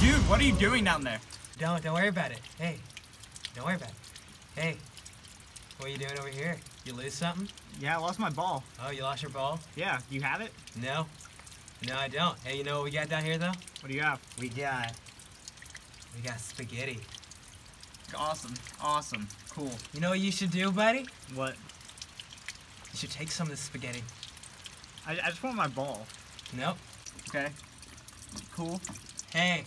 Dude, what are you doing down there? Don't, don't worry about it. Hey, don't worry about it. Hey, what are you doing over here? You lose something? Yeah, I lost my ball. Oh, you lost your ball? Yeah, you have it? No. No, I don't. Hey, you know what we got down here, though? What do you have? We got, we got spaghetti. Awesome. Awesome. Cool. You know what you should do, buddy? What? You should take some of this spaghetti. I, I just want my ball. Nope. Okay. Cool. Hey,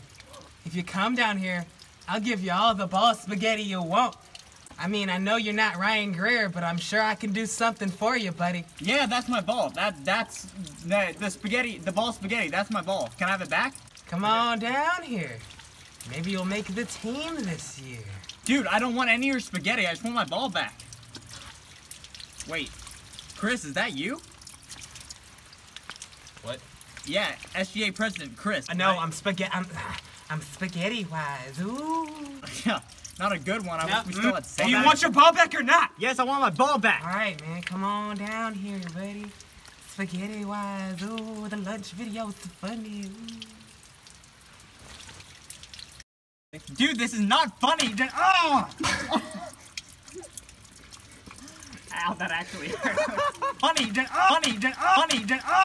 if you come down here, I'll give you all the ball of spaghetti you want. I mean, I know you're not Ryan Greer, but I'm sure I can do something for you, buddy. Yeah, that's my ball. That that's the, the spaghetti, the ball spaghetti. That's my ball. Can I have it back? Come on down here. Maybe you'll make the team this year. Dude, I don't want any of your spaghetti. I just want my ball back. Wait, Chris, is that you? What? Yeah, SGA president Chris. I know, right? I'm spaghetti. I'm, I'm spaghetti wise. Ooh. Yeah, not a good one. I No, wish we still had mm. some. Hey, you want your ball back or not? Yes, I want my ball back. All right, man. Come on down here, buddy. Spaghetti wise. Ooh, the lunch video is funny. Ooh. Dude, this is not funny. Just, oh! Ow, that actually hurt. funny, just, funny, just, funny, oh!